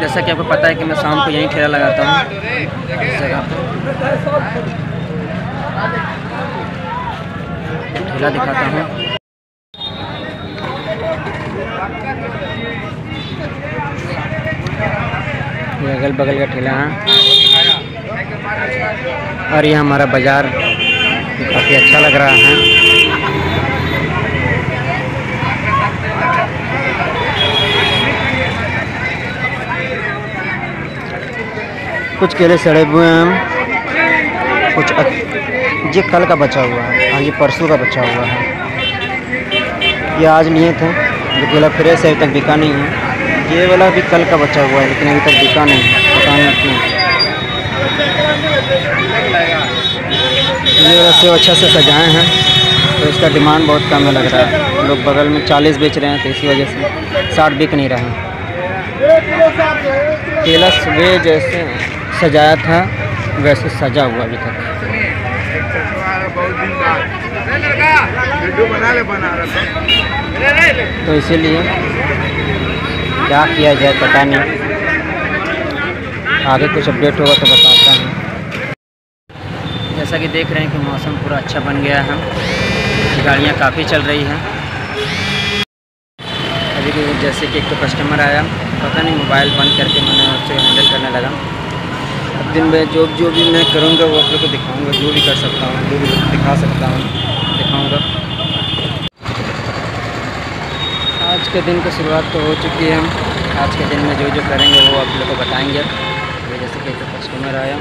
जैसा कि आपको पता है कि मैं शाम को यहीं ठेला लगाता हूँ। ठेला दिखाता हूँ। अगल बगल का ठेला है। और ये हमारा बाज़ार काफ़ी अच्छा लग रहा है। कुछ केले सड़े हुए हैं। कुछ अच- ये कल का बचा हुआ है। और ये परसों का बचा हुआ है। ये आज लिए थे। जो केला फ्रेश है, अभी तक बिका नहीं है। ये वाला भी कल का बचा हुआ है, लेकिन अभी तक बिका नहीं है। पता नहीं क्यों। ये वाला सेब अच्छा से सजाए हैं तो इसका डिमांड बहुत कम है लग रहा है। लोग बगल में चालीस बेच रहे हैं तो इसी वजह से साठ बिक नहीं रहे हैं। केला सुबह जैसे सजाया था, वैसे सजा हुआ अभी तक। तो इसीलिए, क्या किया जाए पता नहीं। आगे कुछ अपडेट होगा तो बताता हूँ। जैसा कि देख रहे हैं कि मौसम पूरा अच्छा बन गया है। गाड़ियाँ काफ़ी चल रही हैं। अभी जैसे कि एक तो कस्टमर आया, पता नहीं मोबाइल बंद करके मैंने उससे हैंडल करने लगा। दिन में जो जो भी मैं करूँगा वो आप लोग को दिखाऊँगा, जो भी कर सकता हूँ, जो भी दिखा सकता हूँ, दिखाऊँगा। आज के दिन की शुरुआत तो हो चुकी है। हम आज के दिन में जो जो करेंगे वो आप लोग को बताएँगे। जैसे कि कस्टमर आया।